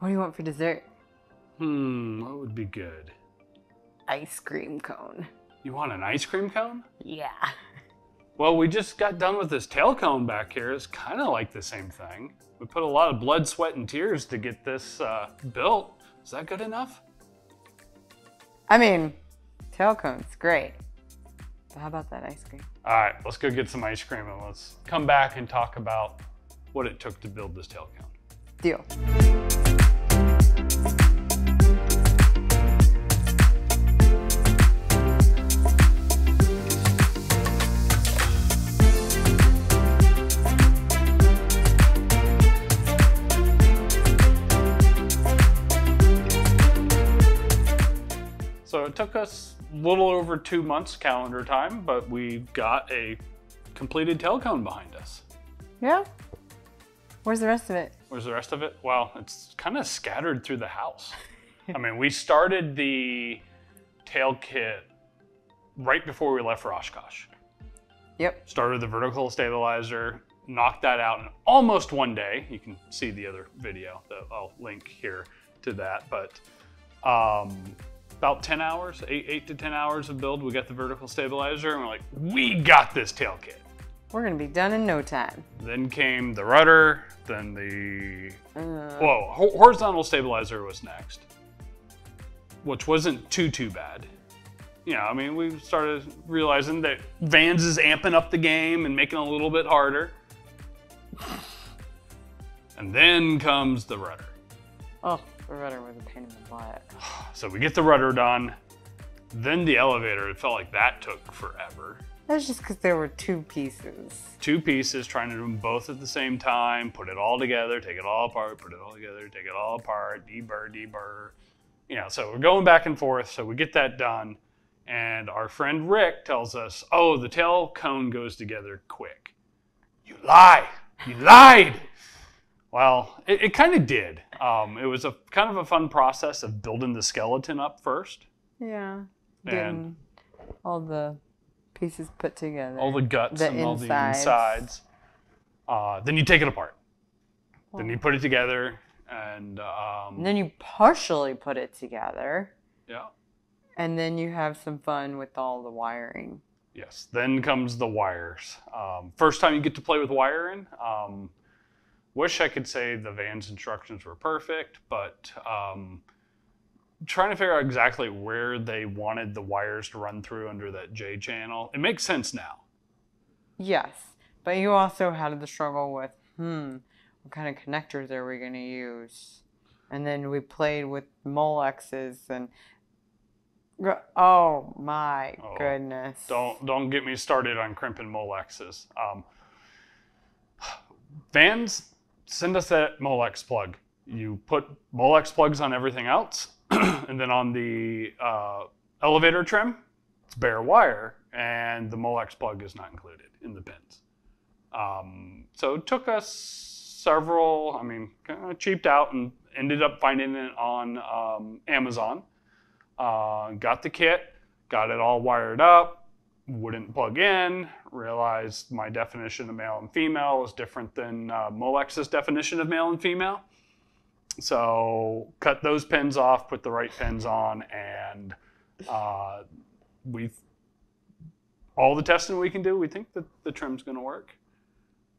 What do you want for dessert? Hmm, what would be good? Ice cream cone. You want an ice cream cone? Yeah. Well, we just got done with this tail cone back here. It's kind of like the same thing. We put a lot of blood, sweat, and tears to get this uh, built. Is that good enough? I mean, tail cone's great. But how about that ice cream? All right, let's go get some ice cream and let's come back and talk about what it took to build this tail cone. Deal. Two months calendar time, but we got a completed tail cone behind us. Yeah? Where's the rest of it? Where's the rest of it? Well, it's kind of scattered through the house. I mean, we started the tail kit right before we left for Oshkosh. Yep. Started the vertical stabilizer, knocked that out in almost one day. You can see the other video that I'll link here to that. But um, about 10 hours, eight, eight to 10 hours of build, we got the vertical stabilizer and we're like, we got this tail kit. We're gonna be done in no time. Then came the rudder, then the Uh, Whoa, ho- horizontal stabilizer was next, which wasn't too too bad. You know, I mean, we started realizing that Vans is amping up the game and making it a little bit harder. And then comes the rudder. oh, the rudder was a pain in the butt. So we get the rudder done. Then the elevator, it felt like that took forever. That's just because there were two pieces. Two pieces, trying to do them both at the same time, put it all together, take it all apart, put it all together, take it all apart, deburr, deburr. You know, so we're going back and forth. So we get that done. And our friend Rick tells us, oh, the tail cone goes together quick. You lie. You lied. Well, it, it kind of did. Um, it was a kind of a fun process of building the skeleton up first. Yeah. And- all the pieces put together. all the guts The and all the insides. insides. Uh, then you take it apart. Then you put it together, and um, And then you partially put it together. yeah, And then you have some fun with all the wiring. yes. Then comes the wires. Um, first time you get to play with wiring. Um, wish I could say the Vans instructions were perfect, but um, trying to figure out exactly where they wanted the wires to run through under that J channel. It makes sense now. Yes. But you also had the struggle with, hmm, what kind of connectors are we going to use? And then we played with Molexes and. Oh my Oh, goodness. Don't don't get me started on crimping Molexes. Um, Vans send us that Molex plug. You put Molex plugs on everything else, and then on the uh, elevator trim, it's bare wire, and the Molex plug is not included in the pins. Um, so it took us several. I mean, kind of cheaped out and ended up finding it on um, Amazon. Uh, got the kit, got it all wired up, wouldn't plug in, realized my definition of male and female is different than uh, Molex's definition of male and female. So cut those pins off, put the right pins on, and uh, we all the testing we can do, we think that the trim's going to work.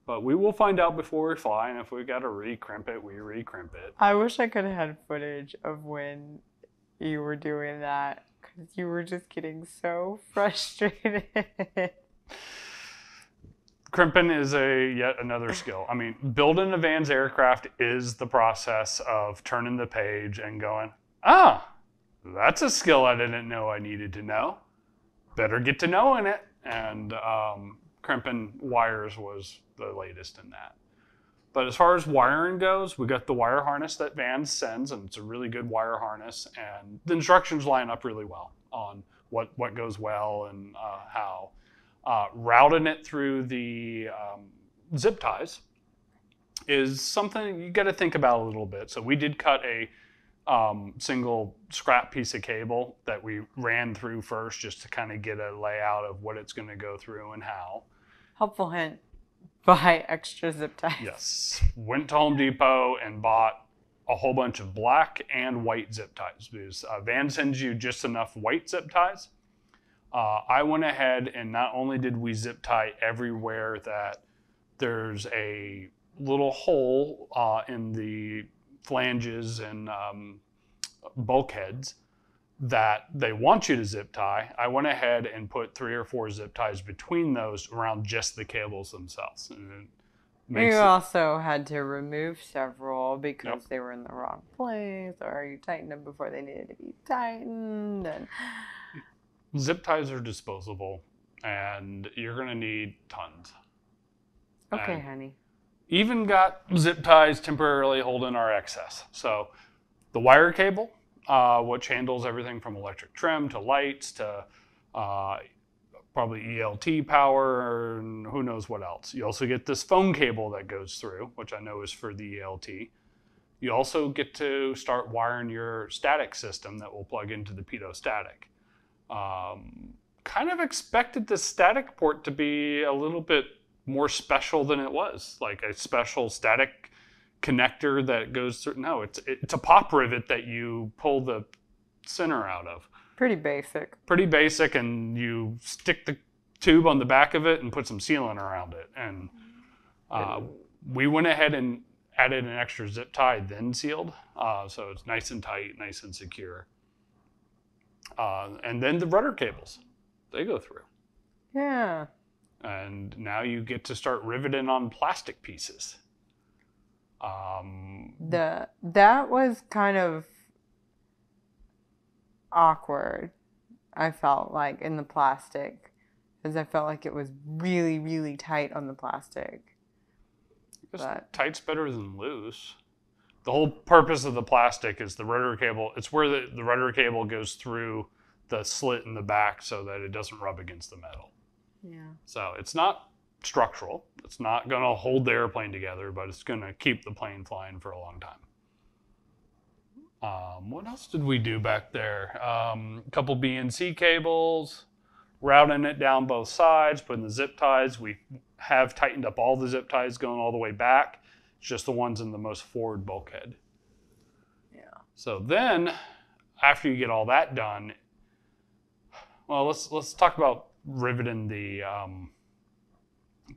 But we will find out before we fly, and if we got to recrimp it, we recrimp it. I wish I could have had footage of when you were doing that because you were just getting so frustrated. Crimping is a yet another skill. I mean, building a Vans aircraft is the process of turning the page and going, ah, that's a skill I didn't know I needed to know. Better get to knowing it. And um, crimping wires was the latest in that. But as far as wiring goes, we got the wire harness that Vans sends, and it's a really good wire harness. And the instructions line up really well on what, what goes well and uh, how. Uh, routing it through the um, zip ties is something you got to think about a little bit. So we did cut a um, single scrap piece of cable that we ran through first just to kind of get a layout of what it's going to go through and how. Helpful hint buy extra zip ties. Yes. Went to Home Depot and bought a whole bunch of black and white zip ties because uh, Van sends you just enough white zip ties. Uh, I went ahead and not only did we zip tie everywhere that there's a little hole uh, in the flanges and um, bulkheads that they want you to zip tie, I went ahead and put three or four zip ties between those around just the cables themselves. And You also had to remove several because Yep. they were in the wrong place, or you tightened them before they needed to be tightened. And zip ties are disposable and you're going to need tons. okay, And- honey. even got zip ties temporarily holding our excess. So the wire cable, uh, which handles everything from electric trim to lights to uh, probably ELT power and who knows what else. You also get this phone cable that goes through, which I know is for the ELT. You also get to start wiring your static system that will plug into the pitot static. Um, kind of expected the static port to be a little bit more special than it was, like a special static connector that goes through. No, it's it's a pop rivet that you pull the center out of. Pretty basic. Pretty basic, and you stick the tube on the back of it and put some sealant around it. And uh, we went ahead and added an extra zip tie, then sealed, uh, so it's nice and tight, nice and secure. Uh, and then the rudder cables, they go through Yeah. and now you get to start riveting on plastic pieces. Um, The that was kind of awkward. I felt like in the plastic, because I felt like it was really, really tight on the plastic. but- tight's better than loose. The whole purpose of the plastic is the rudder cable. It's where the, the rudder cable goes through the slit in the back so that it doesn't rub against the metal. Yeah. So it's not structural. It's not going to hold the airplane together, but it's going to keep the plane flying for a long time. Um, what else did we do back there? Um, a couple BNC cables, routing it down both sides, putting the zip ties. We have tightened up all the zip ties going all the way back. Just the ones in the most forward bulkhead. Yeah. So then, after you get all that done, well, let's let's talk about riveting the um,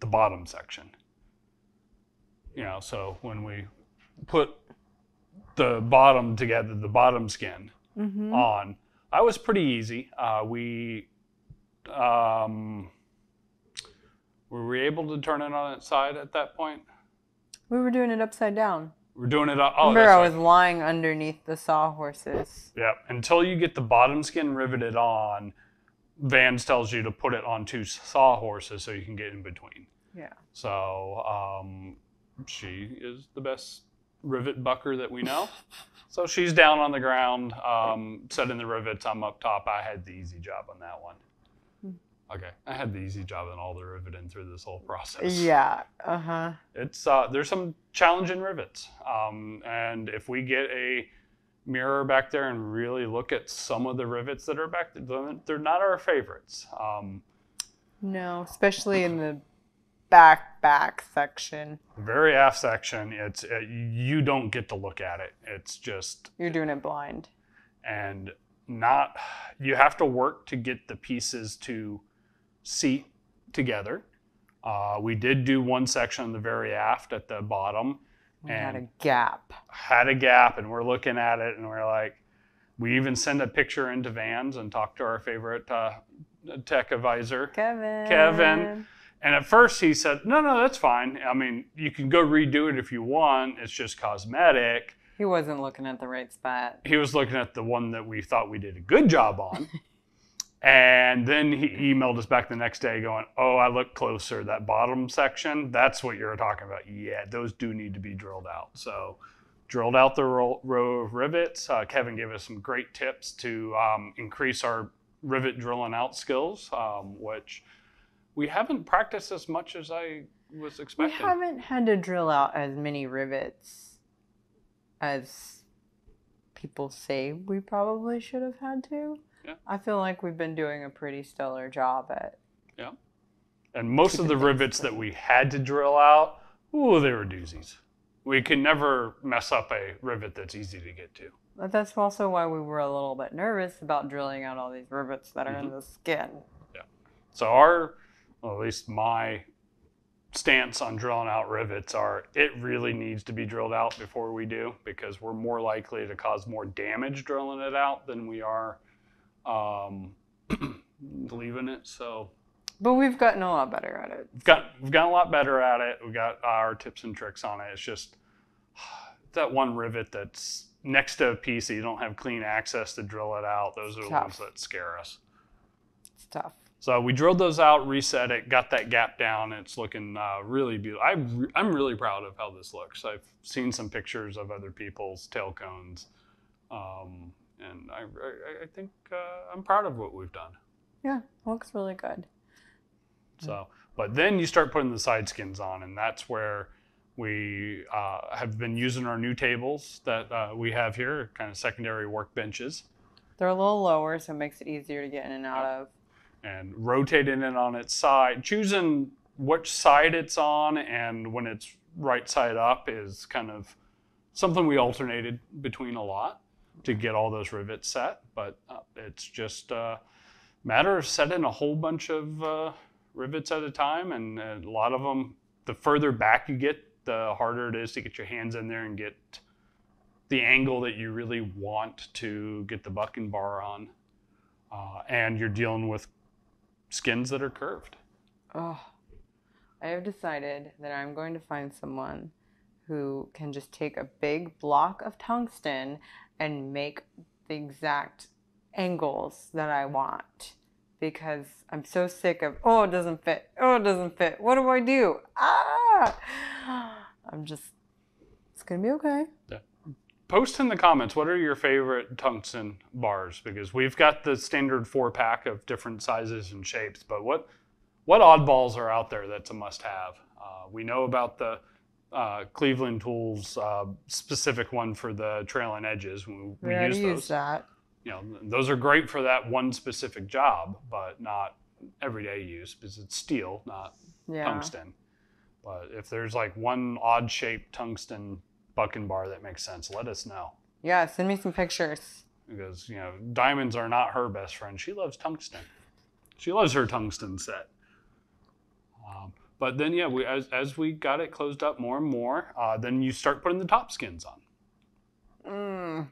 the bottom section. You know, so when we put the bottom together, the bottom skin Mm-hmm. on, that was pretty easy. Uh, we um, were we able to turn it on its side at that point? We were doing it upside down. We're doing it. Oh, Remember, I right. was lying underneath the sawhorses. Yep. Until you get the bottom skin riveted on, Vans tells you to put it on two sawhorses so you can get in between. Yeah. So um, she is the best rivet bucker that we know. so she's down on the ground, um, setting the rivets. I'm up top. I had the easy job on that one. Okay, I had the easy job on all the riveting through this whole process Yeah. Uh huh. it's uh, there's some challenging rivets, um, and if we get a mirror back there and really look at some of the rivets that are back there, they're- not our favorites. Um, No, especially in the back back section. very aft section, it's uh, you don't get to look at it. It's just You're doing it blind. and not you have to work to get the pieces to seat together. Uh, we did do one section on the very aft at the bottom. We had a gap. had a gap and we're looking at it and we're like we even send a picture into vans and talk to our favorite uh, tech advisor Kevin. Kevin. and at first he said no no that's fine i mean you can go redo it if you want it's just cosmetic He wasn't looking at the right spot. he was looking at the one that we thought we did a good job on and then he emailed us back the next day going oh i looked closer that bottom section that's what you're talking about yeah those do need to be drilled out so drilled out the row, row of rivets uh, kevin gave us some great tips to um, increase our rivet drilling out skills um, which we haven't practiced as much as i was expecting. We haven't had to drill out as many rivets as people say we probably should have had to. Yeah. I feel like we've been doing a pretty stellar job at. Yeah. And most of the rivets that we had to drill out ooh they were doozies we can never mess up a rivet that's easy to get to. But that's also why we were a little bit nervous about drilling out all these rivets that are in Mm-hmm. the skin. Yeah. So our, well, at least my stance on drilling out rivets are it really needs to be drilled out before we do because we're more likely to cause more damage drilling it out than we are um, leaving it. So But we've gotten a lot better at it. we've got we've gotten a lot better at it. We've got our tips and tricks on it. It's just that one rivet that's next to a piece that you don't have clean access to drill it out. Those are the ones that scare us. It's tough. So we drilled those out, reset it, got that gap down. It's looking uh, really beautiful. I re- I'm really proud of how this looks. I've seen some pictures of other people's tail cones, um, and I, I, I think uh, I'm proud of what we've done. Yeah, looks really good. So, but then you start putting the side skins on, and that's where we uh, have been using our new tables that uh, we have here, kind of secondary workbenches. They're a little lower, so it makes it easier to get in and out of. and rotating it on its side, choosing which side it's on and when it's right side up is kind of something we alternated between a lot to get all those rivets set. But uh, it's just a matter of setting a whole bunch of uh, rivets at a time, and a lot of them. The further back you get, the harder it is to get your hands in there and get the angle that you really want to get the bucking bar on. Uh, and you're dealing with skins that are curved. Oh, I have decided that I'm going to find someone who can just take a big block of tungsten and make the exact angles that I want. Because I'm so sick of, oh, it doesn't fit. Oh, it doesn't fit. What do I do? Ah! I'm just, it's going to be okay. Post in the comments what are your favorite tungsten bars because we've got the standard four pack of different sizes and shapes, but what what oddballs are out there that's a must have? Uh, we know about the uh, Cleveland Tools uh, specific one for the trailing edges. We, we already use use those. that. You know, those are great for that one specific job, but not everyday use because it's steel, not Yeah. tungsten. But if there's like one odd shaped tungsten bucking bar that makes sense, let us know. Yeah, send me some pictures. Because, you know, diamonds are not her best friend. She loves tungsten. She loves her tungsten set. Um, but then, yeah, we, as, as we got it closed up more and more, uh, then you start putting the top skins on. Mm.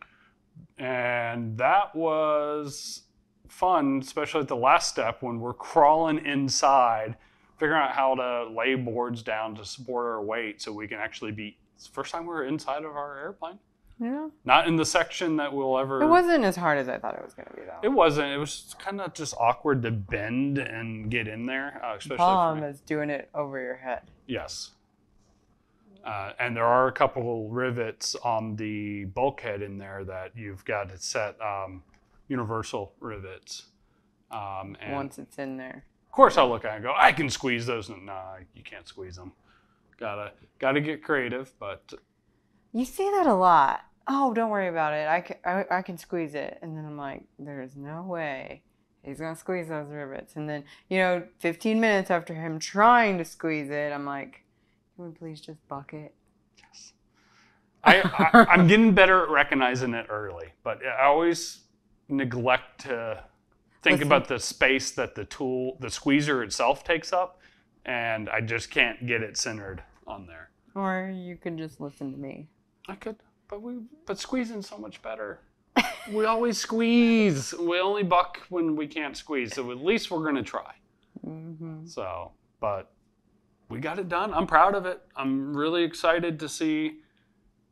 And that was fun, especially at the last step when we're crawling inside, figuring out how to lay boards down to support our weight so we can actually be. It's the first time we were inside of our airplane. Yeah. Not in the section that we'll ever. It wasn't as hard as I thought it was going to be, though. It wasn't. It was kind of just awkward to bend and get in there, uh, especially Problem is doing it over your head. Yes. Uh, and there are a couple rivets on the bulkhead in there that you've got to set um, universal rivets. Um, and once it's in there. of course, I'll look at it and go, I can squeeze those. No, nah, you can't squeeze them. Gotta gotta get creative, but You say that a lot. Oh, don't worry about it. I can, I, I can squeeze it. And then I'm like, there's no way he's going to squeeze those rivets. And then, you know, 15 minutes after him trying to squeeze it, I'm like, can we please just buck it? I, I I'm getting better at recognizing it early. But I always neglect to think Listen. about the space that the tool, the squeezer itself takes up, and I just can't get it centered on there. Or you can just listen to me. I could, but we, but squeezing's so much better. we always squeeze. We only buck when we can't squeeze. So at least we're gonna try. hmm So, but we got it done. I'm proud of it. I'm really excited to see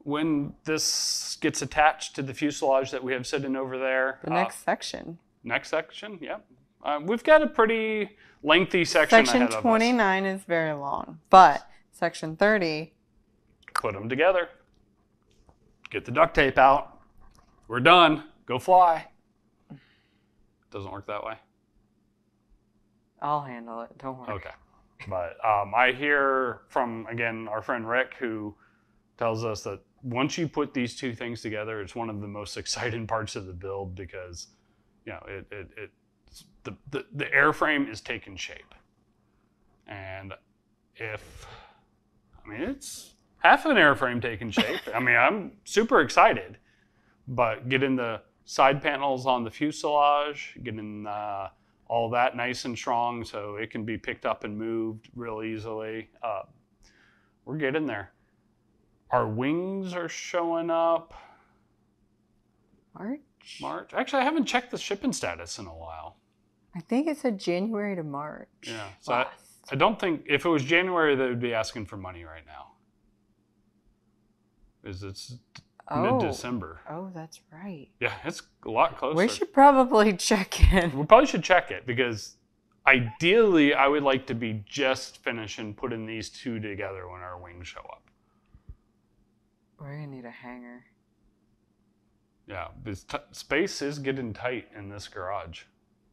when this gets attached to the fuselage that we have sitting over there. The Uh, next section. next section, yep. Uh, we've got a pretty lengthy section, Section ahead of us. 29 is very long, but section 30, Put them together. Get the duct tape out. We're done. Go fly. Doesn't work that way. I'll handle it. Don't worry. Okay. But um, I hear from, again, our friend Rick, who tells us that once you put these two things together, it's one of the most exciting parts of the build because, you know, it, it, it the, the, the airframe is taking shape. And if, I mean, it's half of an airframe taking shape. I mean, I'm super excited, but getting the side panels on the fuselage, getting uh, all that nice and strong so it can be picked up and moved real easily. Uh, we're getting there. Our wings are showing up March? March. Actually, I haven't checked the shipping status in a while. I think it said January to March. Yeah, so I. I don't think if it was January, they would be asking for money right now. Is it's oh. mid-December? Oh, that's right. Yeah, it's a lot closer. We should probably check in. We probably should check it because ideally, I would like to be just finishing putting these two together when our wings show up. We're gonna need a hangar. Yeah, this t- space is getting tight in this garage.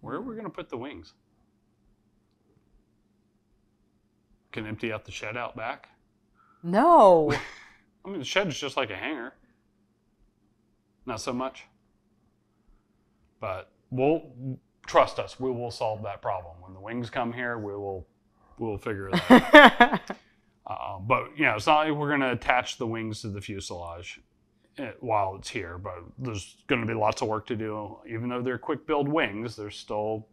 Where are we going to put the wings? Can empty out the shed out back. No. I mean, the shed is just like a hangar. Not so much. But we'll trust us. We will solve that problem when the wings come here. We will we'll figure it out. uh, but you know, it's not like we're going to attach the wings to the fuselage eh, while it's here. But there's going to be lots of work to do. Even though they're quick build wings, there's still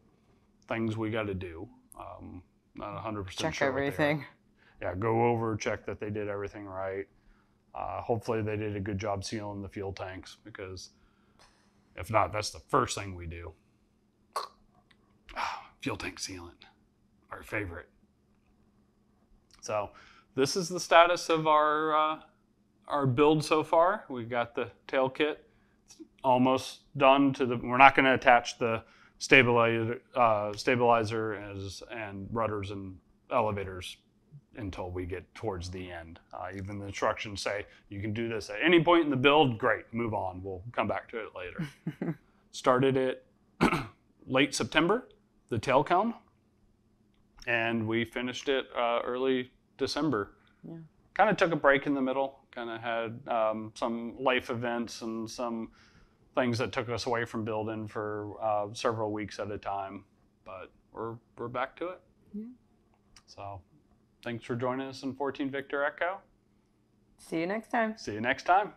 things we got to do. Um, not 100% check sure what they are everything. yeah, go over, check that they did everything right. Uh, hopefully, they did a good job sealing the fuel tanks because if not, that's the first thing we do. Ah, fuel tank sealant, our favorite. So, this is the status of our uh, our build so far. We've got the tail kit It's almost done. To the we're not going to attach the stabilizer uh, stabilizer as and rudders and elevators until we get towards the end. Uh, even the instructions say you can do this at any point in the build. Great, move on. We'll come back to it later. Started it late September, the tail cone, and we finished it uh, early December. Yeah. Kind of took a break in the middle. Kind of had um, some life events and some things that took us away from building for uh, several weeks at a time. But we're we're back to it. Yeah. So, thanks for joining us N14 Victor Echo. See you next time. See you next time.